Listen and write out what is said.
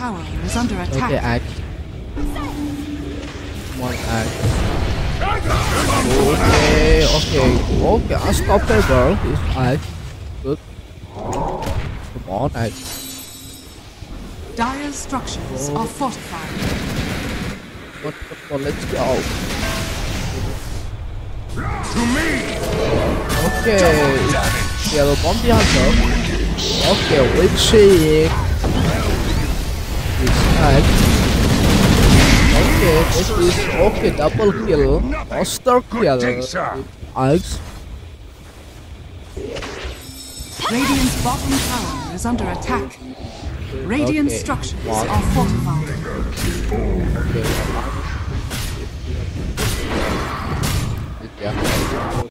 tower is under attack. Okay, Axe. Come on, Axe. Okay, okay, okay. Unstoppable is Axe. Good. Come on, Axe. Dire's structures Oh. are fortified. Come on, come let's go. To me! Okay, yellow bomb behind her. Okay, witching. This Axe. Okay, this is okay, double kill. Monster kill. Axe. Radiant's bottom tower is under attack. Radiant Okay, structures one. are fortified. Okay. Yeah.